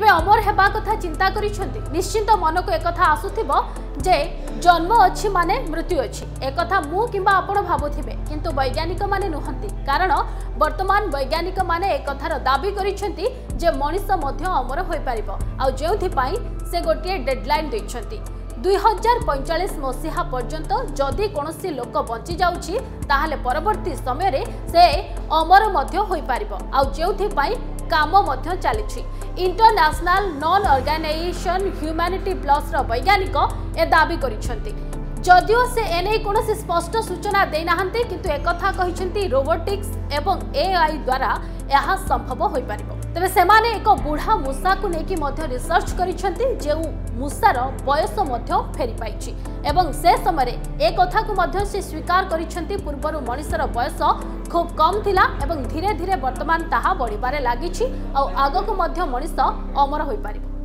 কেবে অমর হওয়া কথা চিন্তা করছেন নিশ্চিন্ত মনকু একথা আসুব যে জন্ম অছি মানে মৃত্যু অথা মু কিংবা আপনার ভাবুবে কিন্তু বৈজ্ঞানিক মানে নুহতি কারণ বর্তমান বৈজ্ঞানিক মানে একথার দাবি করছেন যে মনিষ মধ্যে অমর হয়ে পাব আপনি সে গোটিয়ে ডেডলাইন দিয়েছেন দুই হাজার পঁয়চাশ মসিহা পর্যন্ত যদি কৌশি লোক বঞ্চি যাচ্ছি তাহলে পরবর্তী সময় সে অমর মধ্য হয়ে পাব আপনি কাম ମଧ୍ୟ ଚାଲିଛି ইন্টরন্যাশনাল নন অর্গানাইজেসন হ্যুমানিটি প্লসর বৈজ্ঞানিক এ দাবি করেছেন যদিও সে এনে কোণী স্পষ্ট সূচনা দিয়ে না কিন্তু একথা কিন্তু রোবোটিক্স এবং এআই দ্বারা এ সম্ভব হয়ে পারিব ତେବେ ସେମାନେ ଏକ ବୁଢ଼ା ମୂଷାକୁ ନେଇକି ମଧ୍ୟ ରିସର୍ଚ୍ଚ କରିଛନ୍ତି ଯେଉଁ ମୂଷାର ବୟସ ମଧ୍ୟ ଫେରି ପାଇଛି ଏବଂ ସେ ସମୟରେ ଏ କଥାକୁ ମଧ୍ୟ ସେ ସ୍ୱୀକାର କରିଛନ୍ତି ପୂର୍ବରୁ ମଣିଷର ବୟସ ଖୁବ୍ କମ୍ ଥିଲା ଏବଂ ଧୀରେ ଧୀରେ ବର୍ତ୍ତମାନ ତାହା ବଢ଼ିବାରେ ଲାଗିଛି ଆଉ ଆଗକୁ ମଧ୍ୟ ମଣିଷ ଅମର ହୋଇପାରିବ